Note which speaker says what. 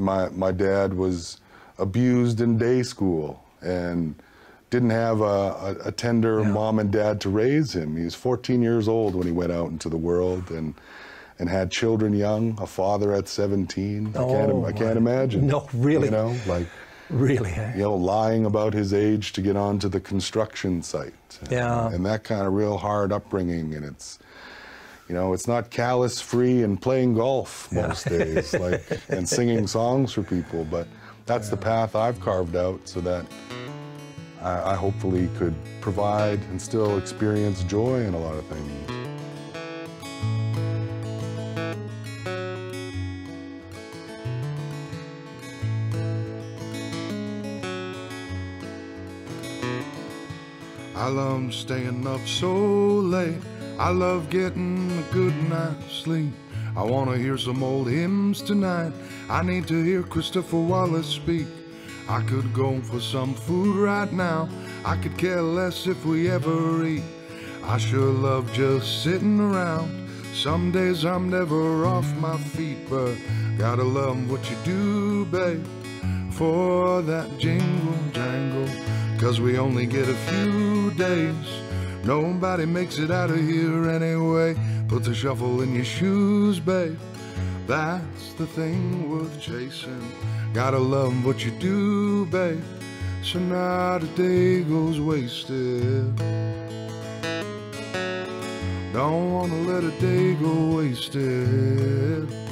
Speaker 1: my my dad was abused in day school and didn't have a, a, a tender
Speaker 2: Yeah.
Speaker 1: mom and dad to raise him. He was 14 years old when he went out into the world and and had children young, a father at 17. I can't,
Speaker 2: Oh,
Speaker 1: I can't imagine.
Speaker 2: No, really?
Speaker 1: You know, like
Speaker 2: Really? eh?
Speaker 1: you know, lying about his age to get onto the construction site.
Speaker 2: Yeah.
Speaker 1: And that kind of real hard upbringing. And it's, you know, it's not callus free and playing golf
Speaker 2: Yeah.
Speaker 1: most days, like, and singing songs for people. But that's the path I've carved out so that I, I hopefully could provide and still experience joy in a lot of things.
Speaker 3: I love staying up so late. I love getting a good night's sleep. I wanna hear some old hymns tonight. I need to hear Christopher Wallace speak. I could go for some food right now. I could care less if we ever eat. I sure love just sitting around. Some days I'm never off my feet, but gotta love what you do, babe for that jingle jangle. Cause we only get a few days. Nobody makes it out of here anyway. Put the shuffle in your shoes, babe. That's the thing worth chasing. Gotta love what you do, babe. So not a day goes wasted. Don't wanna let a day go wasted.